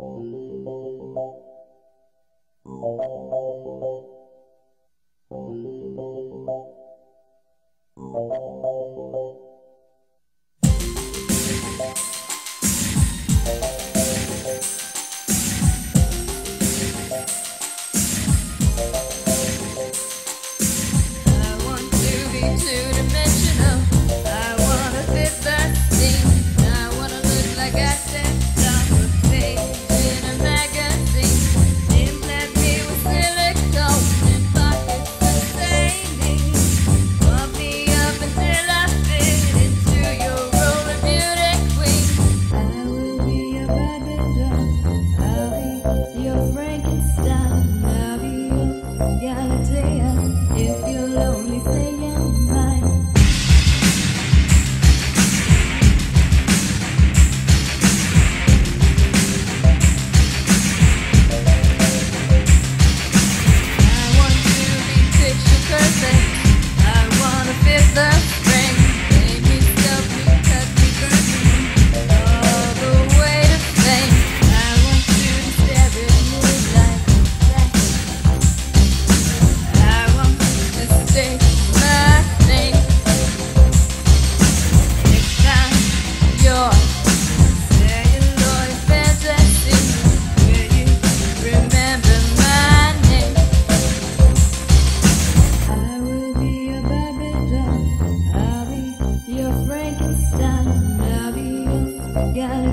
I want to be two-dimensional. lòng Yeah.